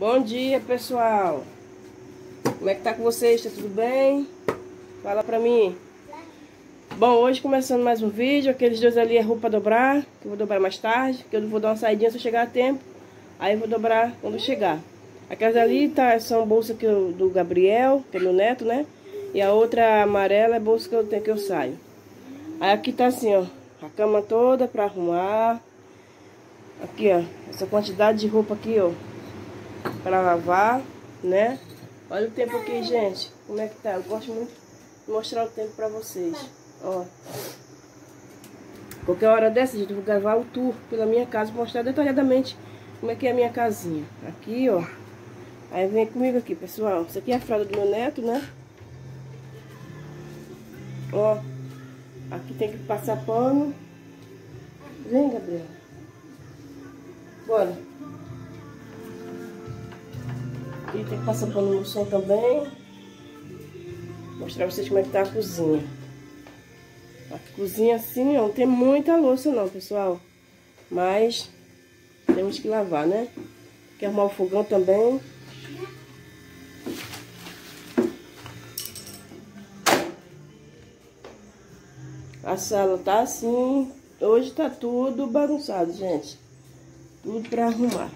Bom dia, pessoal. Como é que tá com vocês? Tá tudo bem? Fala pra mim. Bom, hoje começando mais um vídeo. Aqueles dois ali é roupa dobrar, que eu vou dobrar mais tarde, que eu vou dar uma saidinha se eu chegar a tempo. Aí eu vou dobrar quando chegar. Aquelas ali tá, são bolsa que eu, do Gabriel, que é meu neto, né? E a outra amarela é bolsa que eu tenho que eu saio. Aí aqui tá assim, ó. A cama toda pra arrumar. Aqui, ó. Essa quantidade de roupa aqui, ó para lavar, né? Olha o tempo aqui, gente. Como é que tá? Eu gosto muito de mostrar o tempo para vocês. Ó. Qualquer hora dessa, gente, eu vou gravar o tour pela minha casa, mostrar detalhadamente como é que é a minha casinha. Aqui, ó. Aí vem comigo aqui, pessoal. Isso aqui é a fralda do meu neto, né? Ó. Aqui tem que passar pano. Vem, Gabriel. Bora. Aqui tem que passar pano no som também. Mostrar pra vocês como é que tá a cozinha. A cozinha assim, não tem muita louça não, pessoal. Mas temos que lavar, né? Quer arrumar o fogão também. A sala tá assim. Hoje tá tudo bagunçado, gente. Tudo pra arrumar.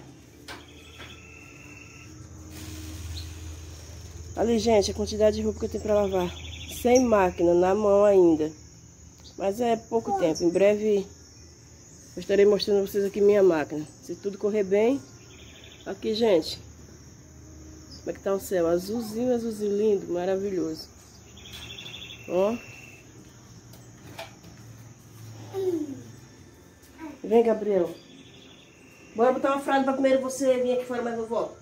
Ali, gente, a quantidade de roupa que eu tenho para lavar. Sem máquina, na mão ainda. Mas é pouco tempo. Em breve eu estarei mostrando vocês aqui minha máquina. Se tudo correr bem. Aqui, gente. Como é que tá o céu? Azulzinho, azulzinho lindo, maravilhoso. Ó. Vem, Gabriel. Bora botar uma fralda para comer você vir aqui fora mais vovó.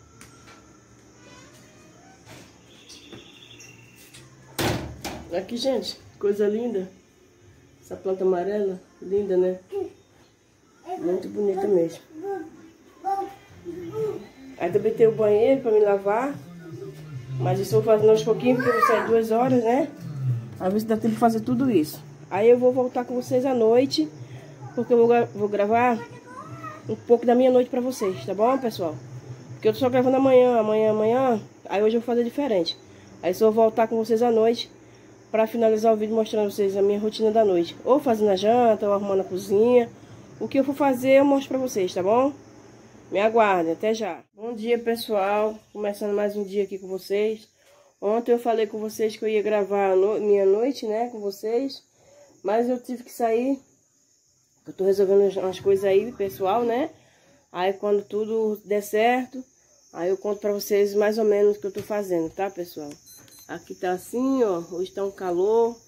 Aqui, gente, coisa linda. Essa planta amarela, linda, né? Muito bonita mesmo. Aí também tem o banheiro para me lavar. Mas eu vou fazer aos pouquinhos, porque eu vou sair duas horas, né? Ver se dá tempo de fazer tudo isso. Aí eu vou voltar com vocês à noite, porque eu vou, vou gravar um pouco da minha noite pra vocês, tá bom, pessoal? Porque eu tô só gravando amanhã, amanhã, amanhã. Aí hoje eu vou fazer diferente. Aí só vou voltar com vocês à noite para finalizar o vídeo mostrando vocês a minha rotina da noite. Ou fazendo a janta, ou arrumando a cozinha. O que eu for fazer eu mostro para vocês, tá bom? Me aguardem, até já. Bom dia, pessoal. Começando mais um dia aqui com vocês. Ontem eu falei com vocês que eu ia gravar no... minha noite, né, com vocês. Mas eu tive que sair. Eu tô resolvendo umas coisas aí, pessoal, né? Aí quando tudo der certo, aí eu conto pra vocês mais ou menos o que eu tô fazendo, tá, pessoal? Aqui tá assim, ó. Hoje tá um calor.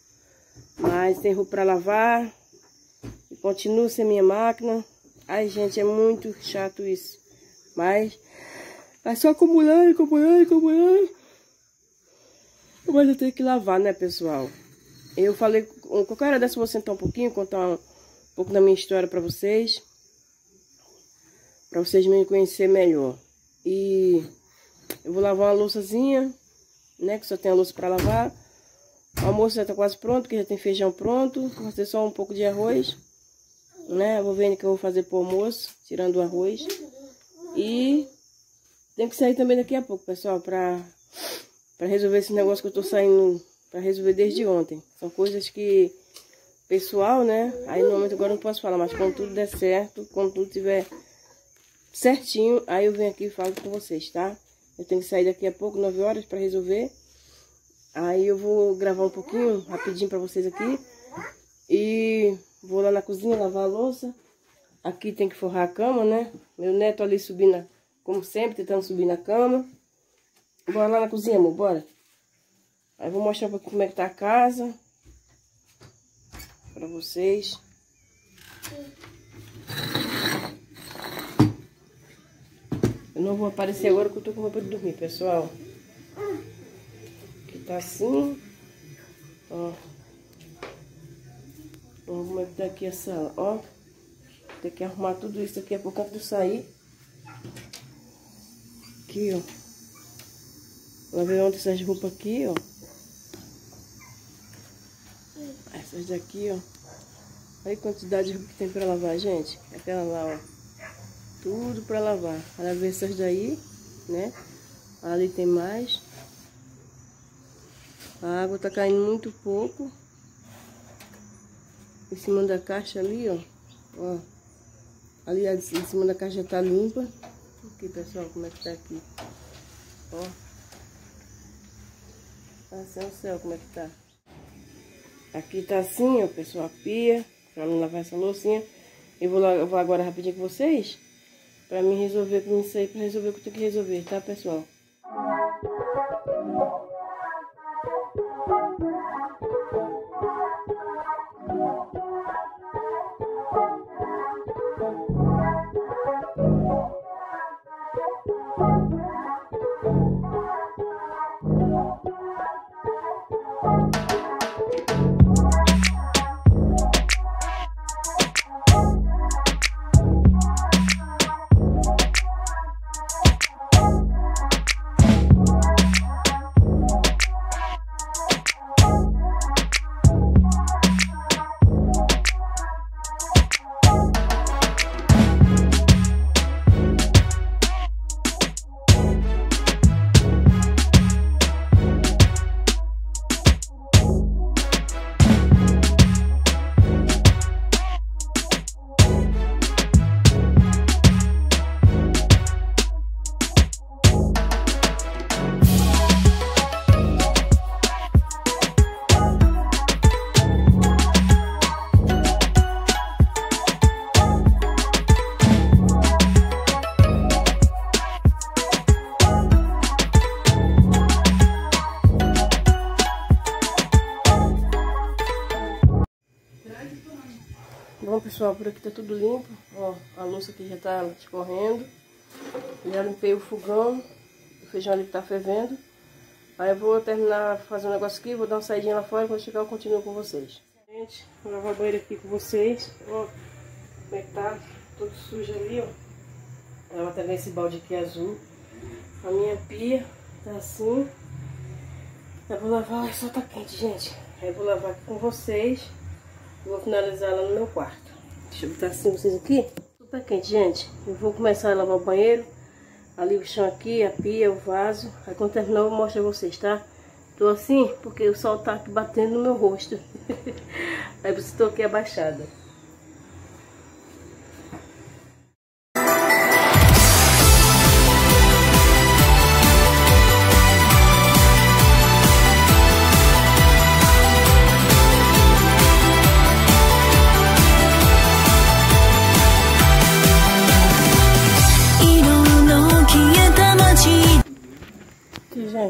Mas tem roupa pra lavar. E continuo sem minha máquina. Ai, gente, é muito chato isso. Mas vai só acumulando, acumulando, acumulando. Mas eu tenho que lavar, né, pessoal? Eu falei, qualquer hora dessa eu vou sentar um pouquinho, contar um pouco da minha história pra vocês. Pra vocês me conhecer melhor. E eu vou lavar uma louçazinha né? Que só tem a louça para lavar. O almoço já está quase pronto, que já tem feijão pronto. Vou fazer só um pouco de arroz, né? Vou ver o que eu vou fazer pro almoço, tirando o arroz. E tem que sair também daqui a pouco, pessoal, para para resolver esse negócio que eu tô saindo para resolver desde ontem. São coisas que pessoal, né? Aí no momento agora não posso falar, mas quando tudo der certo, quando tudo tiver certinho, aí eu venho aqui e falo com vocês, tá? Eu tenho que sair daqui a pouco, 9 horas, para resolver. Aí eu vou gravar um pouquinho, rapidinho para vocês aqui. E vou lá na cozinha lavar a louça. Aqui tem que forrar a cama, né? Meu neto ali subindo, como sempre, tentando subir na cama. Bora lá na cozinha, amor, bora. Aí vou mostrar um pouquinho como é que tá a casa. Pra vocês. Eu não vou aparecer agora que eu tô com roupa de dormir, pessoal. Aqui tá assim. Ó. Vamos é aqui a sala, ó. Tem que arrumar tudo isso aqui a pouco antes de sair. Aqui, ó. Lavei ontem essas roupas aqui, ó. Essas daqui, ó. Olha a quantidade de roupa que tem pra lavar, gente. Aquela lá, ó tudo para lavar. Olha ver essas daí. né? Ali tem mais. A água tá caindo muito pouco. Em cima da caixa ali, ó. Ó. Ali em cima da caixa tá limpa. Aqui, pessoal, como é que tá aqui. Ó. Assim é o céu, como é que tá. Aqui tá assim, ó, pessoal, a pia. Pra mim lavar essa loucinha. Eu vou, vou agora rapidinho com vocês. Pra mim resolver, pra mim sair, pra resolver o que eu tenho que resolver, tá, pessoal? Pessoal, por aqui tá tudo limpo. Ó, a louça aqui já tá escorrendo. Já limpei o fogão. O feijão ali tá fervendo. Aí eu vou terminar fazer um negócio aqui, vou dar uma saidinha lá fora. Quando chegar eu continuo com vocês. Gente, vou lavar o banheiro aqui com vocês. Ó, como é que tá? Tudo sujo ali, ó. Ela também esse balde aqui azul. A minha pia tá assim. Eu vou lavar, só tá quente, gente. Aí eu vou lavar aqui com vocês. Vou finalizar ela no meu quarto. Deixa eu botar assim vocês aqui. Super quente, gente. Eu vou começar a lavar o banheiro. Ali o chão aqui, a pia, o vaso. Aí quando terminar eu mostro a vocês, tá? Tô assim porque o sol tá aqui batendo no meu rosto. Aí você estou aqui abaixada.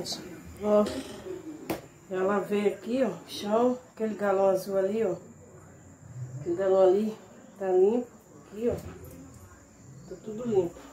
Gente, ó, já lavei aqui, ó, chão, aquele galão azul ali, ó, aquele galão ali tá limpo, aqui, ó, tá tudo limpo.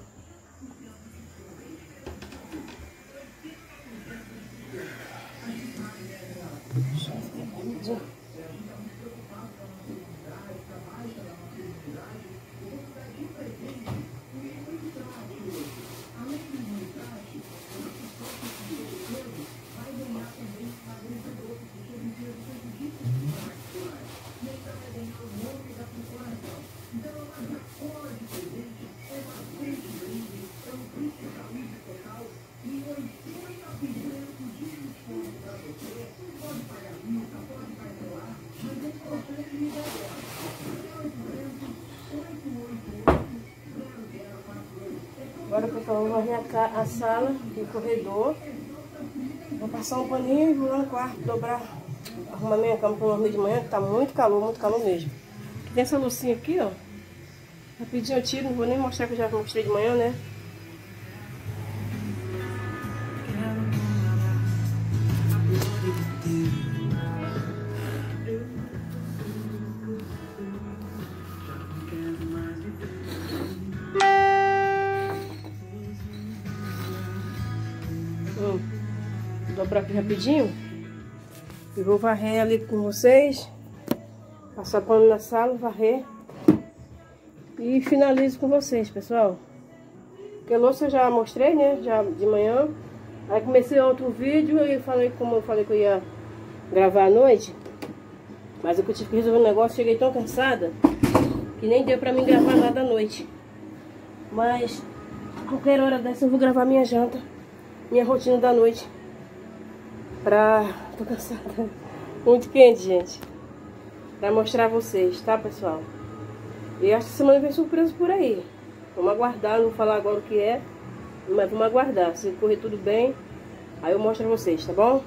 Agora, pessoal, vou varrer a, a sala e o corredor. Vou passar um paninho e vou lá no quarto, dobrar, arrumar minha cama para dormir de manhã, que tá muito calor, muito calor mesmo. Tem essa lucinha aqui, ó. Rapidinho eu tiro, não vou nem mostrar que eu já mostrei de manhã, né? Dobrar aqui rapidinho. E vou varrer ali com vocês. Passar pano na sala, varrer. E finalizo com vocês, pessoal. Porque a louça eu já mostrei, né? Já de manhã. Aí comecei outro vídeo e falei, como eu falei que eu ia gravar à noite. Mas eu tive que resolver um negócio, cheguei tão cansada que nem deu pra mim gravar nada à noite. Mas qualquer hora dessa eu vou gravar minha janta, minha rotina da noite. Pra... tô cansada. Muito quente, gente. Pra mostrar a vocês, tá, pessoal? E que semana vem surpresa por aí. Vamos aguardar, não vou falar agora o que é. Mas vamos aguardar. Se correr tudo bem, aí eu mostro a vocês, tá bom?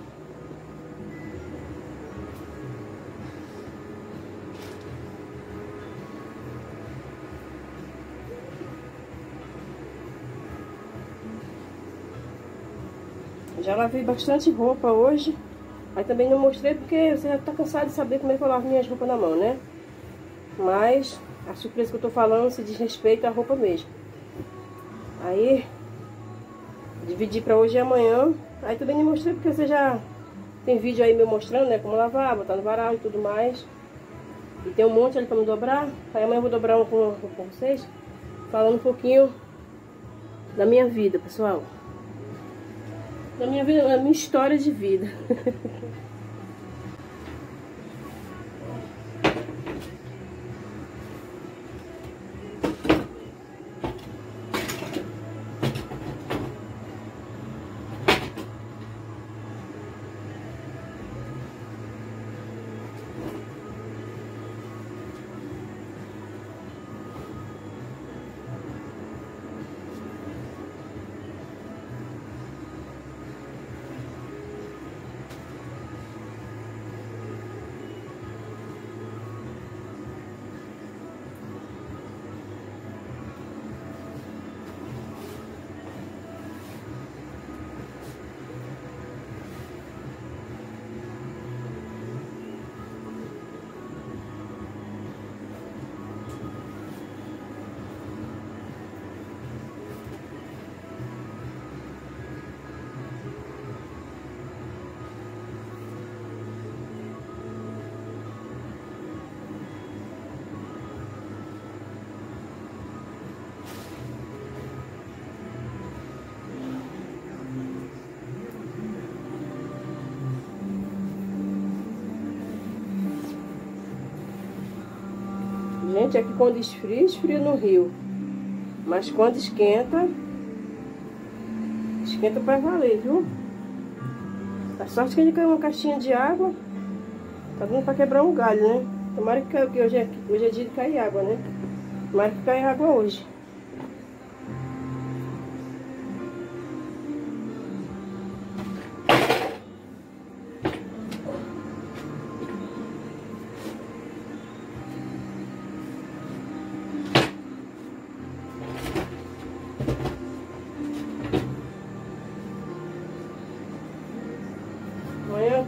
Já lavei bastante roupa hoje. Aí também não mostrei porque você já tá cansado de saber como é que eu lavo minhas roupas na mão, né? Mas a surpresa que eu tô falando se diz respeito à roupa mesmo. Aí, dividi pra hoje e amanhã. Aí também não mostrei porque você já tem vídeo aí me mostrando, né? Como lavar, botar no varal e tudo mais. E tem um monte ali pra me dobrar. Aí amanhã eu vou dobrar um com, com vocês. Falando um pouquinho da minha vida, pessoal da minha, minha história de vida. Gente, aqui quando esfria, esfria no rio. Mas quando esquenta, esquenta pra valer, viu? A sorte que ele caiu uma caixinha de água. Tá dando pra quebrar um galho, né? Tomara que, que hoje, é, hoje é dia de cair água, né? Tomara que caia água hoje.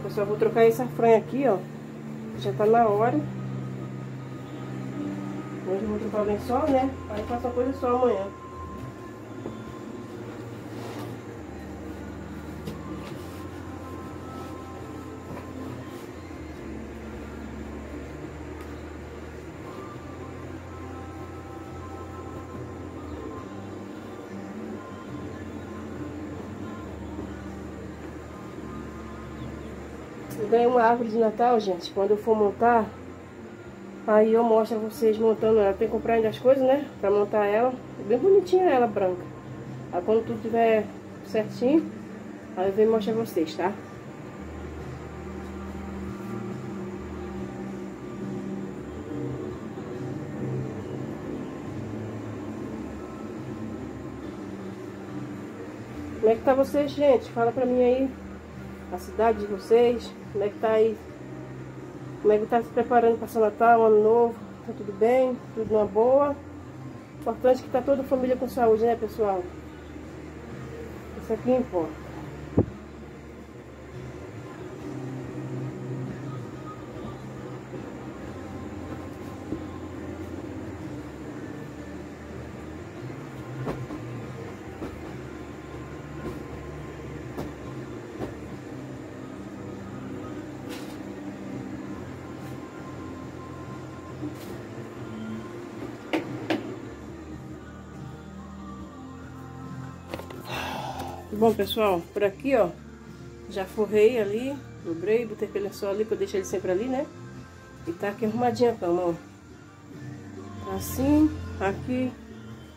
Pessoal, vou trocar essa franha aqui, ó. Já tá na hora. Hoje eu vou trocar o lençol, né? Aí faço a coisa só amanhã. Ganhei uma árvore de Natal, gente. Quando eu for montar, aí eu mostro a vocês montando ela. Tem que comprar ainda as coisas, né? Pra montar ela. Bem bonitinha ela, branca. Aí quando tudo tiver certinho, aí eu venho mostrar a vocês, tá? Como é que tá vocês, gente? Fala pra mim aí a cidade de vocês, como é que tá aí, como é que tá se preparando para São Natal, Ano Novo, tá tudo bem, tudo numa boa. Importante que tá toda a família com saúde, né pessoal? Isso aqui importa. Bom, pessoal, por aqui, ó, já forrei ali, dobrei, botei aquele lençol ali, que eu deixo ele sempre ali, né? E tá aqui arrumadinha a cama, ó. Tá assim, aqui,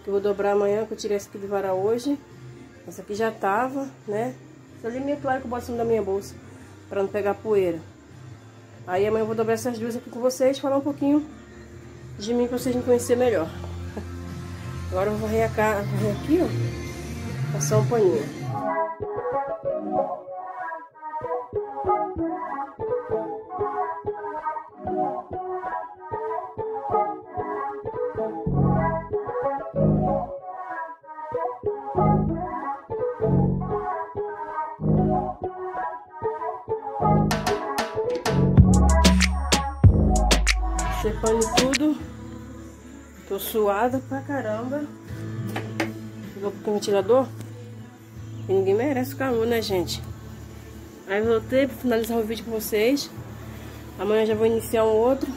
Que eu vou dobrar amanhã, que eu tirei essa aqui de varal hoje. Essa aqui já tava, né? Essa ali é minha toalha que eu boto em cima da minha bolsa. Pra não pegar poeira. Aí amanhã eu vou dobrar essas duas aqui com vocês. Falar um pouquinho de mim pra vocês me conhecerem melhor. Agora eu vou varrer, aqui, ó. Passar um paninho. Sepane tudo. Tô suada pra caramba. Vou pro ventilador. E ninguém merece calor, né, gente? Aí voltei pra finalizar o vídeo com vocês. Amanhã já vou iniciar um outro.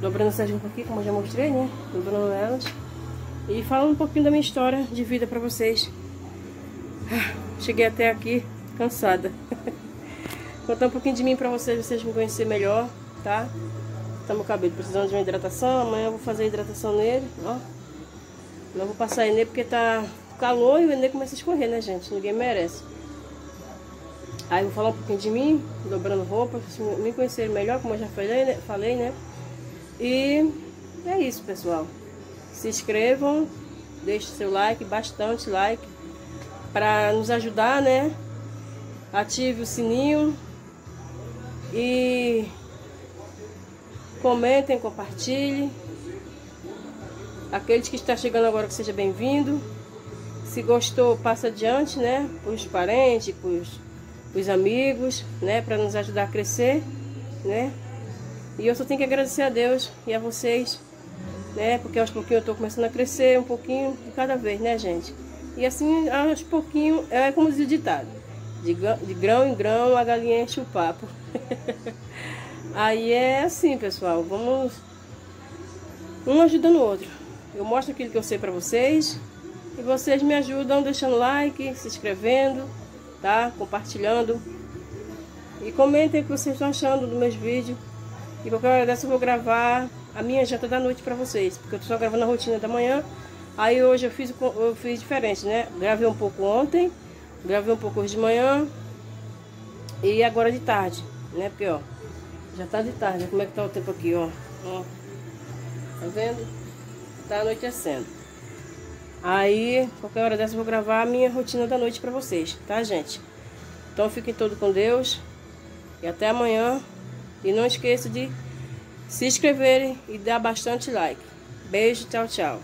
Dobrando essas roupas aqui, como eu já mostrei, né? Dobrando elas. E falando um pouquinho da minha história de vida pra vocês. Ah, cheguei até aqui cansada. Contar um pouquinho de mim pra vocês, vocês me conhecer melhor, tá? Tá meu cabelo precisando de uma hidratação. Amanhã eu vou fazer a hidratação nele, ó. Não vou passar Enê porque tá calor e o Enê começa a escorrer, né, gente? Ninguém merece. Aí vou falar um pouquinho de mim, dobrando roupa, me conhecer melhor, como eu já falei, né? Falei, né? E é isso, pessoal. Se inscrevam, deixe seu like, bastante like, para nos ajudar, né? Ative o sininho e Comentem, compartilhem. Aqueles que estão chegando agora, que seja bem-vindo. Se gostou, passa adiante, né? Para os parentes, para os amigos, né? Para nos ajudar a crescer, né? E eu só tenho que agradecer a Deus e a vocês, né? Porque aos pouquinhos eu estou começando a crescer, um pouquinho de cada vez, né, gente? E assim, aos pouquinhos, é como diz o ditado: de, de grão em grão a galinha enche o papo. Aí é assim, pessoal, vamos um ajudando o outro. Eu mostro aquilo que eu sei pra vocês e vocês me ajudam deixando like, se inscrevendo, tá? Compartilhando. E comentem o que vocês estão achando dos meus vídeos. E qualquer hora dessa eu vou gravar a minha janta da noite pra vocês, porque eu tô só gravando a rotina da manhã. Aí hoje eu fiz, eu fiz diferente, né? Gravei um pouco ontem, gravei um pouco hoje de manhã e agora de tarde, né? Porque, ó, já tá de tarde, como é que tá o tempo aqui, ó. ó. Tá vendo? Tá anoitecendo. Aí, qualquer hora dessa eu vou gravar a minha rotina da noite pra vocês, tá, gente? Então fiquem todos com Deus. E até amanhã. E não esqueça de se inscreverem e dar bastante like. Beijo, tchau, tchau.